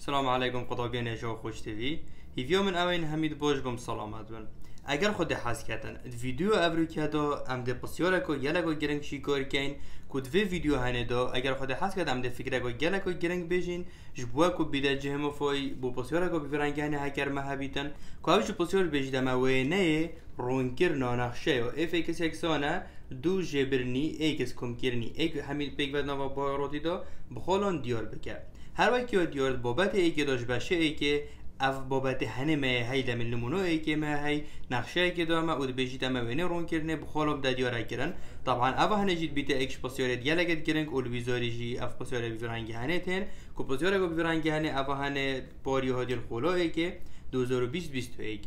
سلام علیکم قطابین شو خوش تیوی. هیویو من اوین همید باش بم سلامت بن. اگر خود حس کردن ویدیو ابرو کدا ام ده پسیاره کو یلگو گرنگ شی کار کین. کود وی ویدیو هنه دا اگر خود حس کردم ام ده فکر کو گلگو گرنگ بجین جبوا کو بیده جهم فوی بو پسیاره کو بیرنگ هنه هکر مهبیتن کو اوش پسیار بجیدم و نه رونکر نانخشه. و اف ایکس یکسانه دو جبرنی ایکس کم کرنی ایک همین پیک ود نوا باروتی دا بخالان دیار بکرد هر وقت که دیار بابت که داشت بشه که اف بابت هنه ما هی دم نمونو ای که ما هی نقشه که دام او بجید ما وینه رون کرنه بخالب دا دیار کرن. طبعا اف هنه جید بیت اکش پاسیار دیالگت کرنگ اول ویزاری جی اف پاسیار بیرنگی هنه تن. کو پاسیار کو بیرنگی هنه اف هنه باری ها دیل خلا ای که 2020 21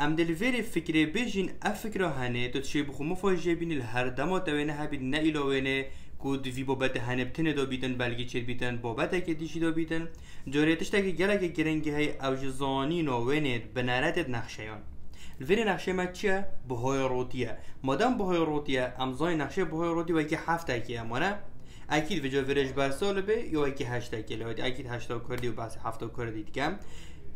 ام دلویری فکری بجین اف فکر هنه بخو مفاجئ بین هر دما توینه نه کود وی بابت هنبتنه دو بیتن بلگی چیر بیتن بابت که دیشی دو بیتن جوریتش تاکی گلک گرنگی های اوج زانین و وینید بنارتت نقشیان. الفيري نقشه ما چیه؟ بهای روتیه. مادام بهای روتیه امزای نقشه بهای روتی و که هفته که امانه اکید وجا ورش بر سال به یا که هشته که لهادی اکید هشته کردی و بس هفته کردی دیگه.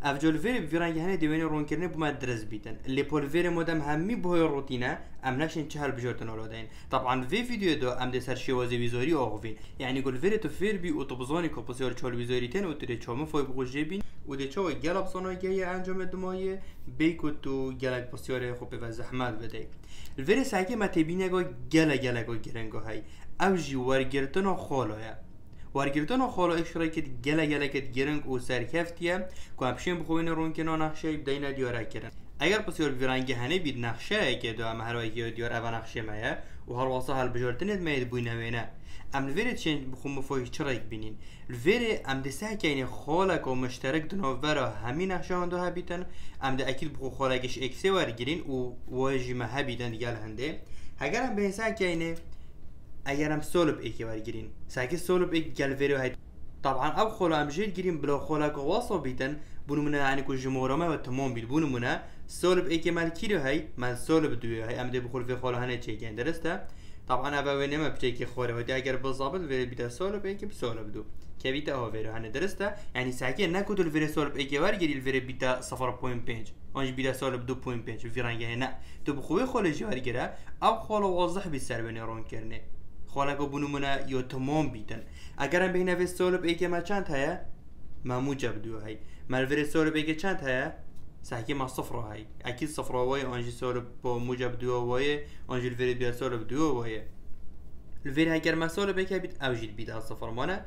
افجول هنه دیوانی رون کرنه بما درز بیتن لیپول ویر مدام همی بهای روتینه ام نشین چه هل بجارتن اولادین طبعا في فيديو دو ام ده سر شوازي ويزوري اوغفين يعني قول فيري تو فير بي او تبزاني كوبوسيور چال ويزوري تن او تري چامه فاي بخوش جيبين و ده چاوه گلاب صناعیه انجام دمایه بیکو تو گلک پسیار خوبه و زحمت بده الوری سعی ما تبینه گا گله گا گرنگا های او جی ورگرتن خالایه ورگرتن خالا اشتراکت گله گله کت گرنگ و سرکفتیه. که همشین بخوین رون که نقشه بدین دیاره کردن اگر بسیار ویرانگی هنه بید نقشه که دو ام هر دیار او نقشه مایه و هر واسه هل بجارتنت ماید بوی نوینه ام الویره چین بخون مفاهی چرا یک بینین. الویره ام ده که این خالک و مشترک دنوورا همین نقشه هندو هبیتن ام ده اکید بخو خالکش اکسه ورگیرین و واجی ما هبیتن دیگل هنده اگر هم به که اینه اگر هم سولب ایکی ورگیرین ساکی سولب ایک گلویره های طبعا اب خلا ام جيل جرين بلا خلا كواصو بيتن بونو منا يعني كو جمهورما و تمام بيت بونو منا سولب ايكي مال كيلو هاي مال سولب دوي هاي ام دي بخول في خلا هنا تشيكين درسته طبعا ابا وين ما بتشيكي خوري ودي اگر بالضبط في بيتا سولب ايكي بسولب دو. كبيتا هو فيرو هنا درسته. يعني ساكي نكو دول فيري سولب ايكي ورگيري الفيري بيتا 0.5 آنج بيتا سولب 2.5 في رنگه هنا تو بخوي خلا جوار گره. اب خلا واضح بي سر بني خالقو بونمونه یا تمام بیتن. اگر هم بینه سولب ایگه ما چند هیا ما موجب دو هی مالور سولب ایگه چند هیا سحکی ما صفر هی اکید صفر وای آنجی سولب با موجب دو وای آنجی الوری بیا سولب دو وای الوری اگر ما سولب ایگه بیت اوجید بیت صفر مانه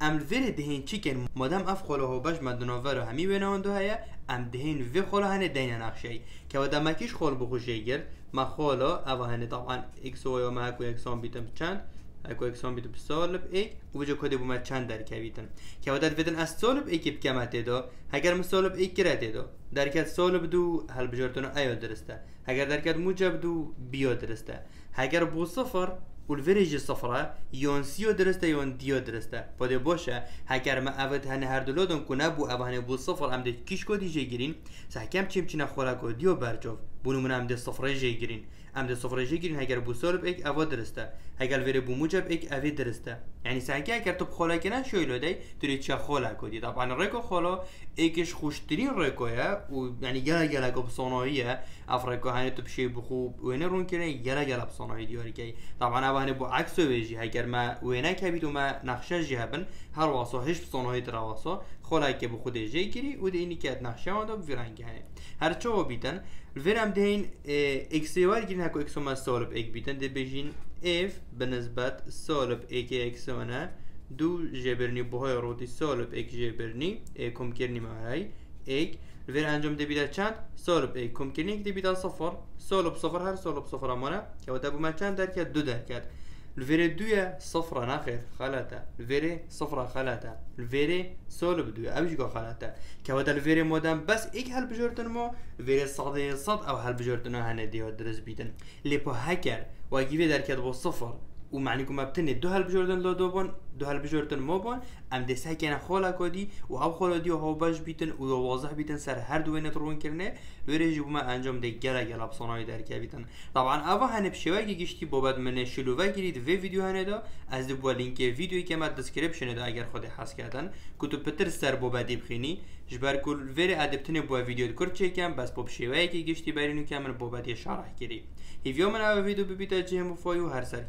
ام الوری دهین چیکن مادام اف خاله ها باش مدناور همی بینان دو هیا ام دهین وی خاله هنه دین نقشه که و دمکیش خال بخوشه گرد. ما خالا او هنه طبعا اکس و یا ما اکو اکسان بیتم چند؟ اكو اكسون بيتو بسالب اي وبجو كودي بوما چند در كويتن كودات بدن از سالب اي كيب كمات دو هگر مسالب اي كرات دو دركت سالب دو هل بجارتونو ايو درسته. هگر دركت موجب دو بيو درسته. هگر بو صفر والفيريج صفرة يون سيو درسته يون ديو درسته فده باشه هگر ما اوت هنه هر دلودن کنه بو او هنه بو صفر ام ده کیش کودی جه گیرین سحکم چیم چینه خوراکو دیو برجوف بونو من ام صفره جه گیرین. ام ده صفره جه گیرین هگر بو سالب اك او درسته. هگر ویره بو موجب اك اوی درسته. يعني سحکی اگر تو بخولا کنه شویلو دی توری چه خولا کودی طبعا ريكو خولا ايكش خوشترين ريكويا و يعني جلا جلا بصناعية افريكا هنه تو بشي بخو وين رون کنه جلا جلا بصناعي دیاری کی طبعا او هنه بو عکس ویجی اگر ما وینه کبید و ما نقشه جی هبن هر واسه هیچ صنایع در واسه خلای که به خود جی گیری و اینی که نقشه ما هنه هر دهين اكسيوار جين هكو اكسو ما سولب اك بيتن دي بيجين اف بنسبة سولب اك اكسونا دو جبرني بوهای روتی سولب اك جبرني اكم كرني معاي اك الفير انجام دي بيدا چند؟ سولب اك كم كرني دي بيدا صفر. سولب صفر هر سولب صفر امانه. که و تبو ما چند در کرد دو در کرد الفيري دويا صفرة ناخر خلاتا. الفيري صفرة خلاتا. الفيري سولب دويا. أو جيكو خلاتا؟ كودا الفيري مودم بس إيك هل بجورتن مو الفيري صادي صد أو هل بجورتن هنه ديو درس بيتن. اللي بو هكر واجيبي در كده بو صفر. ومعنيكم ما بتني. دو هل بجوردن لو دو بون دو هل بجوردن مو بون ام ده سکن خالا کدی و او خالا دی ها باش بیتن و واضح بیتن سر هر دو نترون کرنه لوره جبو ما انجام ده گله گله بصنای در بیتن. طبعا اوا هنه بشوه گشتی بابد من شلوه گیرید و ویدیو هنه دا از دو لینک ویدیوی که ما دسکریپشن دا اگر خود حس کردن کتو پتر سر بابدی بخینی. جبر کل ویر ادبتنه بو ویدیو کر چکم بس باب شوه که گشتی برینو که من بابدی شرح کری هیویو من ویدیو ببیتا و فایو هر سر